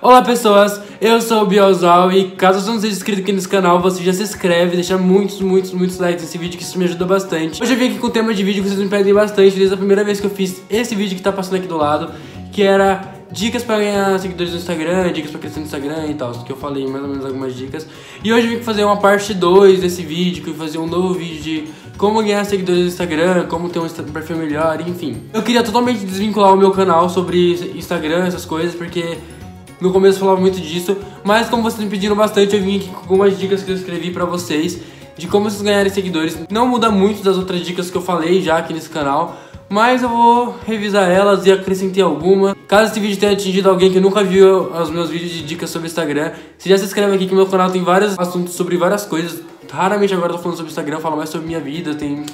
Olá pessoas, eu sou o Biozal e caso você não seja inscrito aqui nesse canal, você já se inscreve, deixa muitos, muitos, muitos likes nesse vídeo que isso me ajuda bastante. Hoje eu vim aqui com um tema de vídeo que vocês me pedem bastante desde a primeira vez que eu fiz esse vídeo que tá passando aqui do lado, que era dicas pra ganhar seguidores no Instagram, dicas pra crescer no Instagram e tal, que eu falei mais ou menos algumas dicas. E hoje eu vim fazer uma parte 2 desse vídeo, que eu vou fazer um novo vídeo de como ganhar seguidores no Instagram, como ter um perfil melhor, enfim. Eu queria totalmente desvincular o meu canal sobre Instagram, essas coisas, porque no começo eu falava muito disso, mas como vocês me pediram bastante, eu vim aqui com algumas dicas que eu escrevi pra vocês de como vocês ganharem seguidores. Não muda muito das outras dicas que eu falei já aqui nesse canal, mas eu vou revisar elas e acrescentei alguma. Caso esse vídeo tenha atingido alguém que nunca viu os meus vídeos de dicas sobre Instagram, você já se inscreve aqui que meu canal tem vários assuntos sobre várias coisas. Raramente agora eu tô falando sobre Instagram, eu falo mais sobre minha vida, tem...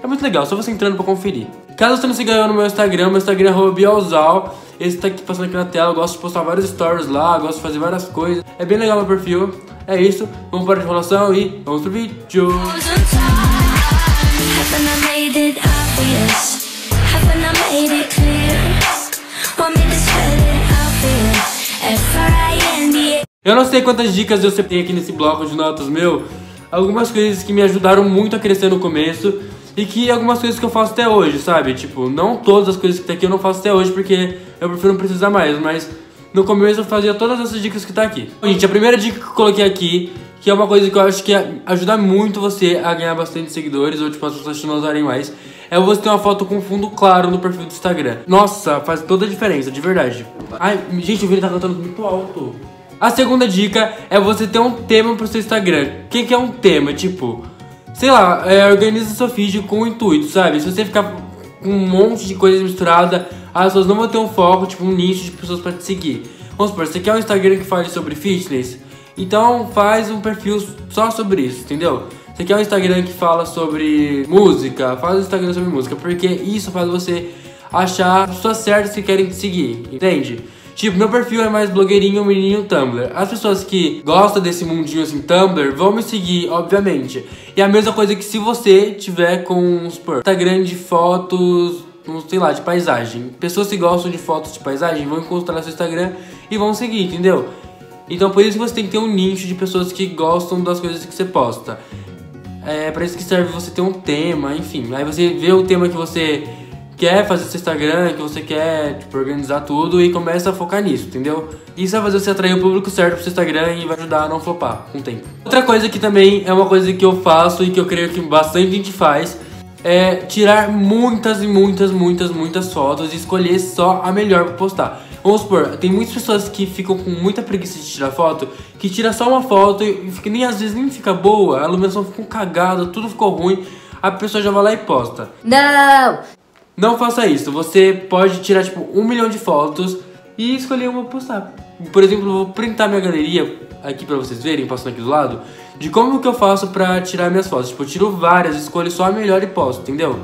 É muito legal, só você entrando pra conferir. Caso você não se ganhou no meu Instagram, meu Instagram é bialzal. Esse tá aqui passando aqui na tela, eu gosto de postar vários stories lá, gosto de fazer várias coisas. É bem legal meu perfil. É isso, vamos para a enrolação e vamos pro vídeo. Eu não sei quantas dicas eu separei aqui nesse bloco de notas meu. Algumas coisas que me ajudaram muito a crescer no começo e que algumas coisas que eu faço até hoje, sabe? Tipo, não todas as coisas que tá aqui eu não faço até hoje porque eu prefiro não precisar mais, mas no começo eu fazia todas essas dicas que tá aqui. Gente, a primeira dica que eu coloquei aqui, que é uma coisa que eu acho que ajuda muito você a ganhar bastante seguidores, ou tipo, as pessoas te não usarem mais, é você ter uma foto com fundo claro no perfil do Instagram. Nossa, faz toda a diferença, de verdade. Ai, gente, o vídeo tá cantando muito alto. A segunda dica é você ter um tema pro seu Instagram. O que, que é um tema? Tipo, sei lá, é, organiza seu feed com o intuito, sabe? Se você ficar com um monte de coisa misturada, as pessoas não vão ter um foco, tipo um nicho de pessoas para te seguir. Vamos supor, você quer um Instagram que fale sobre fitness? Então faz um perfil só sobre isso, entendeu? Você quer um Instagram que fala sobre música? Faz um Instagram sobre música, porque isso faz você achar as pessoas certas que querem te seguir, entende? Tipo, meu perfil é mais blogueirinho, menininho Tumblr. As pessoas que gostam desse mundinho assim, Tumblr, vão me seguir, obviamente. E a mesma coisa que se você tiver com, supor, Instagram de fotos, sei lá, de paisagem. Pessoas que gostam de fotos de paisagem vão encontrar seu Instagram e vão seguir, entendeu? Então por isso você tem que ter um nicho de pessoas que gostam das coisas que você posta. É para isso que serve você ter um tema, enfim. Aí você vê o tema que você quer fazer seu Instagram, que você quer tipo, organizar tudo e começa a focar nisso, entendeu? Isso vai fazer você atrair o público certo pro seu Instagram e vai ajudar a não flopar com o tempo. Outra coisa que também é uma coisa que eu faço e que eu creio que bastante gente faz é tirar muitas e muitas, muitas, muitas fotos e escolher só a melhor pra postar. Vamos supor, tem muitas pessoas que ficam com muita preguiça de tirar foto, que tira só uma foto e fica, nem às vezes nem fica boa, a iluminação ficou cagada, tudo ficou ruim, a pessoa já vai lá e posta. Não! Não faça isso. Você pode tirar, tipo, um milhão de fotos e escolher uma postar. Por exemplo, eu vou printar minha galeria aqui pra vocês verem, passando aqui do lado, de como que eu faço pra tirar minhas fotos. Tipo, eu tiro várias, escolho só a melhor e posto, entendeu?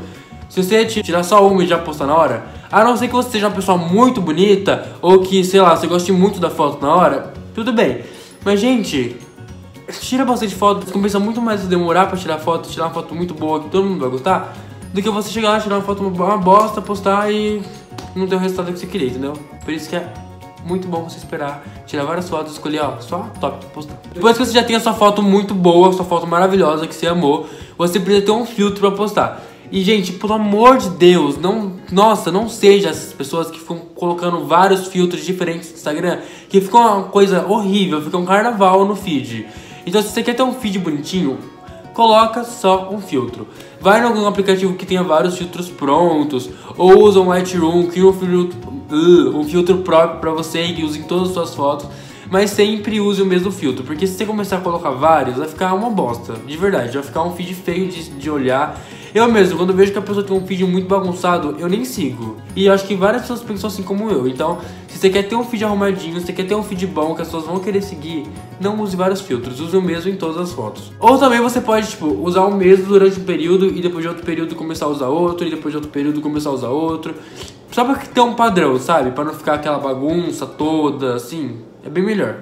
Se você tirar só uma e já postar na hora, a não ser que você seja uma pessoa muito bonita, ou que, sei lá, você goste muito da foto na hora, tudo bem. Mas, gente, tira bastante foto, compensa muito mais demorar pra tirar foto, tirar uma foto muito boa que todo mundo vai gostar, do que você chegar lá, tirar uma foto uma bosta, postar e não ter o resultado que você queria, entendeu? Por isso que é muito bom você esperar, tirar várias fotos, escolher, ó, só top postar. Depois que você já tem a sua foto muito boa, sua foto maravilhosa que você amou, você precisa ter um filtro pra postar. E, gente, pelo amor de Deus, não, nossa, não seja essas pessoas que ficam colocando vários filtros diferentes no Instagram, que ficam uma coisa horrível, fica um carnaval no feed. Então, se você quer ter um feed bonitinho, coloca só um filtro. Vai em algum aplicativo que tenha vários filtros prontos, ou usa um Lightroom, cria um filtro, uh, um filtro próprio para você e use em todas as suas fotos. Mas sempre use o mesmo filtro, porque se você começar a colocar vários, vai ficar uma bosta, de verdade, vai ficar um feed feio de, de olhar. Eu mesmo, quando vejo que a pessoa tem um feed muito bagunçado, eu nem sigo. E acho que várias pessoas pensam assim como eu. Então, se você quer ter um feed arrumadinho, se você quer ter um feed bom que as pessoas vão querer seguir, não use vários filtros, use o mesmo em todas as fotos. Ou também você pode, tipo, usar o mesmo durante um período e depois de outro período começar a usar outro, e depois de outro período começar a usar outro. Só pra ter um padrão, sabe? Pra não ficar aquela bagunça toda, assim. É bem melhor.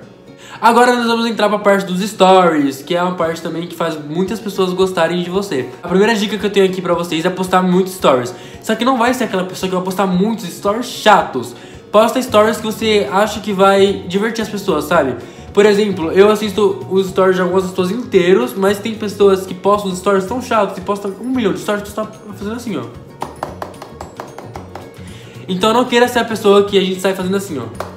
Agora nós vamos entrar pra parte dos stories, que é uma parte também que faz muitas pessoas gostarem de você. A primeira dica que eu tenho aqui pra vocês é postar muitos stories. Só que não vai ser aquela pessoa que vai postar muitos stories chatos. Posta stories que você acha que vai divertir as pessoas, sabe? Por exemplo, eu assisto os stories de algumas pessoas inteiros, mas tem pessoas que postam os stories tão chatos e postam um milhão de stories, você tá fazendo assim, ó. Então não queira ser a pessoa que a gente sai fazendo assim, ó.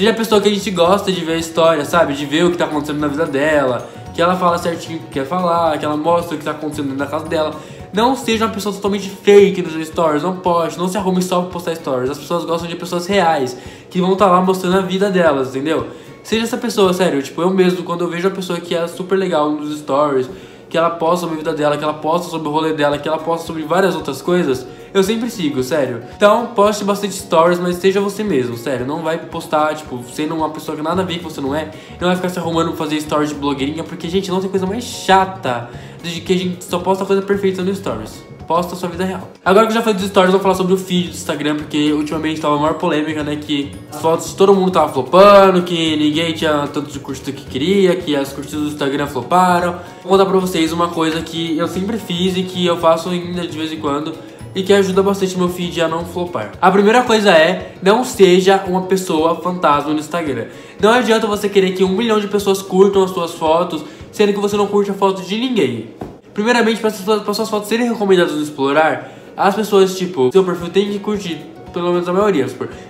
Seja a pessoa que a gente gosta de ver a história, sabe? De ver o que tá acontecendo na vida dela, que ela fala certinho o que quer falar, que ela mostra o que tá acontecendo da casa dela. Não seja uma pessoa totalmente fake nos stories, não poste, não se arrume só pra postar stories. As pessoas gostam de pessoas reais, que vão estar tá lá mostrando a vida delas, entendeu? Seja essa pessoa, sério. Tipo, eu mesmo, quando eu vejo a pessoa que é super legal nos stories, que ela posta sobre a vida dela, que ela posta sobre o rolê dela, que ela posta sobre várias outras coisas, eu sempre sigo, sério. Então, poste bastante stories, mas seja você mesmo, sério. Não vai postar, tipo, sendo uma pessoa que nada a ver que você não é. Não vai ficar se arrumando pra fazer stories de blogueirinha, porque, gente, não tem coisa mais chata de que a gente só posta coisa perfeita no stories posta a sua vida real. Agora que já falei dos stories, vou falar sobre o feed do Instagram, porque ultimamente tava a maior polêmica, né? Que as fotos de todo mundo tava flopando, que ninguém tinha tanto de curtida que queria, que as curtidas do Instagram floparam. Vou contar pra vocês uma coisa que eu sempre fiz e que eu faço ainda de vez em quando e que ajuda bastante meu feed a não flopar. A primeira coisa é, não seja uma pessoa fantasma no Instagram. Não adianta você querer que um milhão de pessoas curtam as suas fotos, sendo que você não curte a foto de ninguém. Primeiramente, para suas fotos serem recomendadas no Explorar, as pessoas, tipo, seu perfil tem que curtir, pelo menos a maioria.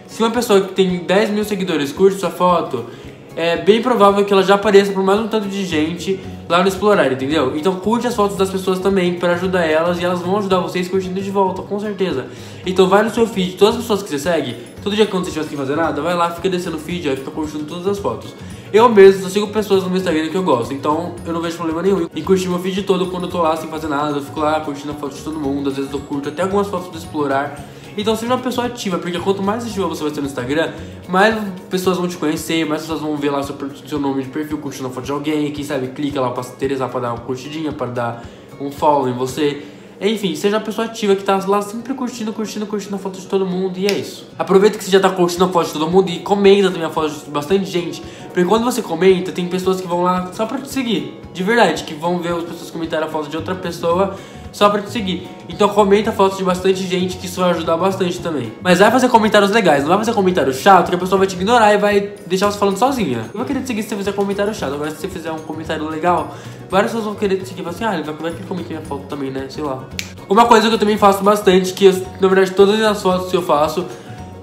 Se uma pessoa que tem 10 mil seguidores curte sua foto, é bem provável que ela já apareça por mais um tanto de gente lá no Explorar, entendeu? Então curte as fotos das pessoas também para ajudar elas e elas vão ajudar vocês curtindo de volta, com certeza. Então vai no seu feed, todas as pessoas que você segue, todo dia quando você estiver sem fazer nada, vai lá, fica descendo o feed, aí fica curtindo todas as fotos. Eu mesmo só sigo pessoas no meu Instagram que eu gosto, então eu não vejo problema nenhum em curtir meu feed todo quando eu tô lá sem fazer nada. Eu fico lá curtindo a foto de todo mundo, às vezes eu curto até algumas fotos do Explorar. Então seja uma pessoa ativa, porque quanto mais ativa você vai ser no Instagram, mais pessoas vão te conhecer, mais pessoas vão ver lá seu, seu nome de perfil curtindo a foto de alguém, quem sabe clica lá pra teresa pra dar uma curtidinha, pra dar um follow em você. Enfim, seja uma pessoa ativa que tá lá sempre curtindo, curtindo, curtindo a foto de todo mundo e é isso. Aproveita que você já tá curtindo a foto de todo mundo e comenta também a foto de bastante gente. Porque quando você comenta, tem pessoas que vão lá só pra te seguir. De verdade, que vão ver as pessoas comentarem a foto de outra pessoa só pra te seguir. Então comenta fotos de bastante gente, que isso vai ajudar bastante também. Mas vai fazer comentários legais, não vai fazer comentário chato, que a pessoa vai te ignorar e vai deixar você falando sozinha. Eu vou querer te seguir se você fizer comentário chato. Agora, se você fizer um comentário legal, várias pessoas vão querer te seguir falar assim, ah, ele vai, vai querer comentar minha foto também, né? Sei lá. Uma coisa que eu também faço bastante, que eu, na verdade todas as fotos que eu faço,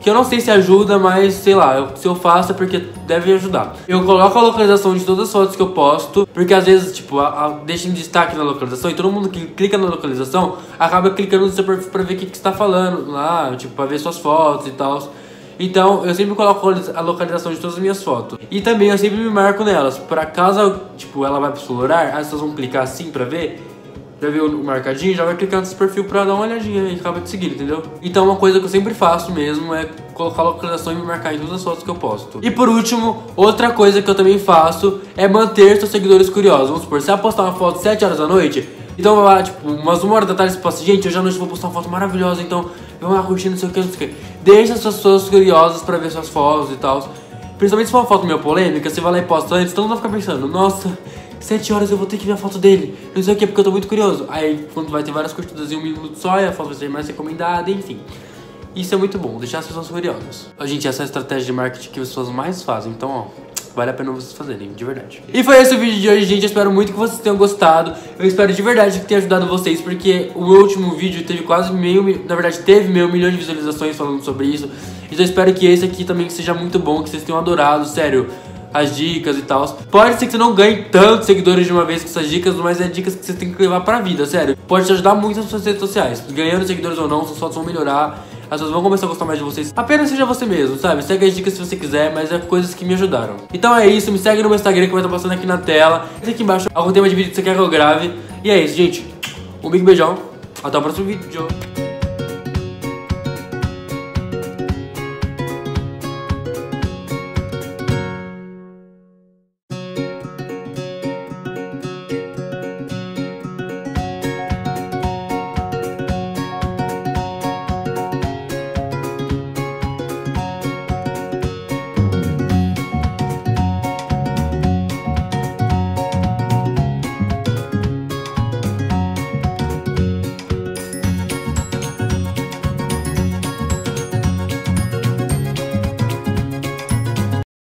que eu não sei se ajuda, mas sei lá, eu, se eu faço é porque deve ajudar. Eu coloco a localização de todas as fotos que eu posto, porque às vezes, tipo, a, a, deixa em destaque na localização e todo mundo que clica na localização acaba clicando no seu perfil pra ver o que, que você tá falando lá, tipo, pra ver suas fotos e tal. Então, eu sempre coloco a localização de todas as minhas fotos. E também eu sempre me marco nelas, pra caso, tipo, ela vai explorar, as pessoas vão clicar assim pra ver, já viu o marcadinho, já vai clicar nesse perfil pra dar uma olhadinha e acaba de seguir, entendeu? Então uma coisa que eu sempre faço mesmo é colocar a localização e me marcar em todas as fotos que eu posto. E por último, outra coisa que eu também faço é manter seus seguidores curiosos. Vamos supor, se você postar uma foto 7 horas da noite, então vai lá, tipo, umas uma hora da tarde você posta, gente, hoje à noite eu vou postar uma foto maravilhosa, então vamos lá curtindo, não sei o que, não sei o que. Deixa as pessoas curiosas pra ver suas fotos e tal. Principalmente se for uma foto meio polêmica, você vai lá e posta antes, todo mundo vai ficar pensando, nossa, 7 horas eu vou ter que ver a foto dele. Não sei o que, porque eu tô muito curioso. Aí, quando vai ter várias curtidas em um minuto só, a foto vai ser mais recomendada, enfim. Isso é muito bom, deixar as pessoas curiosas. A gente, essa é a estratégia de marketing que as pessoas mais fazem. Então, ó, vale a pena vocês fazerem, de verdade. E foi esse o vídeo de hoje, gente. Eu espero muito que vocês tenham gostado. Eu espero de verdade que tenha ajudado vocês, porque o meu último vídeo teve quase meio... Na verdade, teve meio milhão de visualizações falando sobre isso. Então eu espero que esse aqui também seja muito bom, que vocês tenham adorado, sério as dicas e tal. Pode ser que você não ganhe tantos seguidores de uma vez com essas dicas, mas é dicas que você tem que levar pra vida, sério. Pode te ajudar muito nas suas redes sociais. Ganhando seguidores ou não, suas fotos vão melhorar. As pessoas vão começar a gostar mais de vocês. Apenas seja você mesmo, sabe? Segue as dicas se você quiser, mas é coisas que me ajudaram. Então é isso, me segue no meu Instagram que vai estar passando aqui na tela. Aqui embaixo algum tema de vídeo que você quer que eu grave. E é isso, gente. Um big beijão. Até o próximo vídeo.